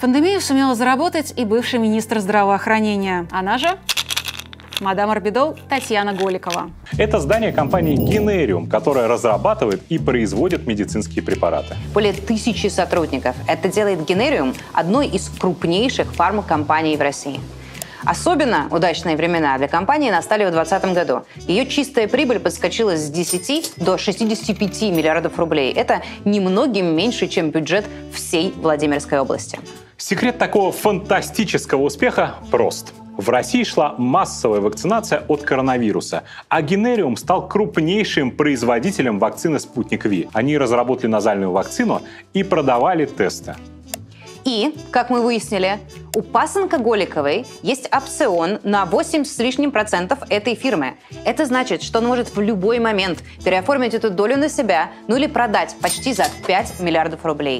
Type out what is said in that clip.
Пандемию сумела заработать и бывший министр здравоохранения. Она же мадам Орбидол Татьяна Голикова. Это здание компании Генериум, которая разрабатывает и производит медицинские препараты. Более тысячи сотрудников. Это делает Генериум одной из крупнейших фармакомпаний в России. Особенно удачные времена для компании настали в 2020 году. Ее чистая прибыль подскочила с 10 до 65 миллиардов рублей. Это немногим меньше, чем бюджет всей Владимирской области. Секрет такого фантастического успеха прост. В России шла массовая вакцинация от коронавируса, а Генериум стал крупнейшим производителем вакцины «Спутник Ви». Они разработали назальную вакцину и продавали тесты. И, как мы выяснили, у пасынка Голиковой есть опцион на 8 с лишним процентов этой фирмы. Это значит, что он может в любой момент переоформить эту долю на себя, ну или продать почти за 5 миллиардов рублей.